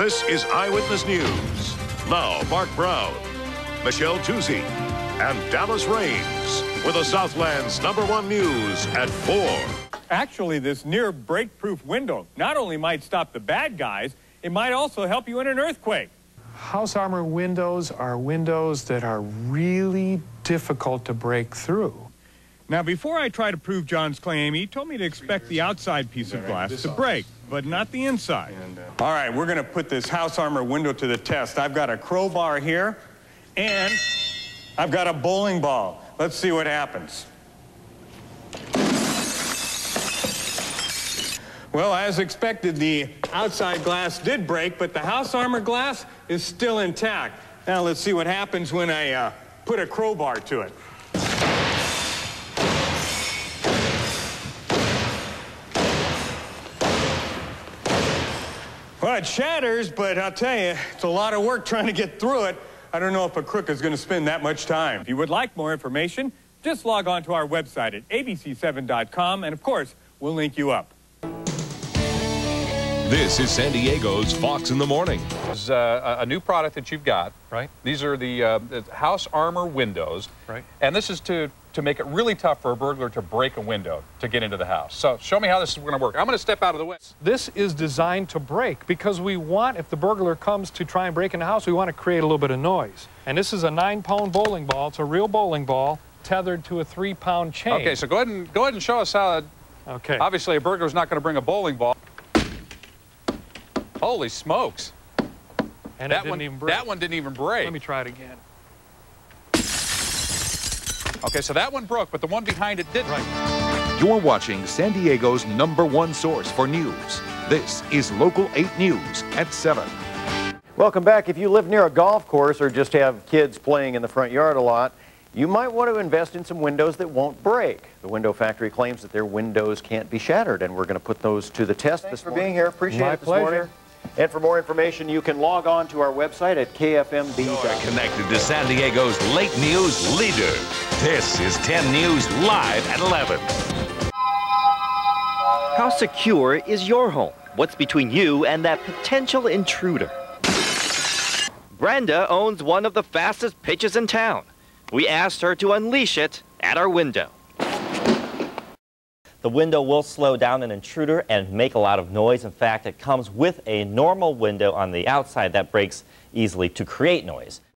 This is Eyewitness News. Now, Mark Brown, Michelle Tuzzi, and Dallas Raines with the Southland's number one news at 4. Actually, this near break-proof window not only might stop the bad guys, it might also help you in an earthquake. House armor windows are windows that are really difficult to break through. Now, before I try to prove John's claim, he told me to expect the outside piece of glass to break, but not the inside. All right, we're going to put this house armor window to the test. I've got a crowbar here, and I've got a bowling ball. Let's see what happens. Well, as expected, the outside glass did break, but the house armor glass is still intact. Now let's see what happens when I uh, put a crowbar to it. Well, it shatters, but I'll tell you, it's a lot of work trying to get through it. I don't know if a crook is going to spend that much time. If you would like more information, just log on to our website at abc7.com, and of course, we'll link you up. This is San Diego's Fox in the Morning. This is uh, a new product that you've got. Right. These are the, uh, the house armor windows. Right. And this is to, to make it really tough for a burglar to break a window to get into the house. So show me how this is going to work. I'm going to step out of the way. This is designed to break because we want, if the burglar comes to try and break in the house, we want to create a little bit of noise. And this is a nine-pound bowling ball. It's a real bowling ball tethered to a three-pound chain. Okay, so go ahead and go ahead and show us how. Okay. Obviously, a burglar's not going to bring a bowling ball. Holy smokes! and that it didn't one, even break. that one didn't even break. Let me try it again. Okay, so that one broke, but the one behind it didn't. Right. You're watching San Diego's number one source for news. This is Local 8 News at 7. Welcome back. If you live near a golf course or just have kids playing in the front yard a lot, you might want to invest in some windows that won't break. The window factory claims that their windows can't be shattered, and we're going to put those to the test Thanks this for morning. being here. Appreciate My it this pleasure. morning. And for more information, you can log on to our website at kfmb.com. Connected to San Diego's late news leader. This is 10 News live at 11. How secure is your home? What's between you and that potential intruder? Brenda owns one of the fastest pitches in town. We asked her to unleash it at our window. The window will slow down an intruder and make a lot of noise. In fact, it comes with a normal window on the outside that breaks easily to create noise.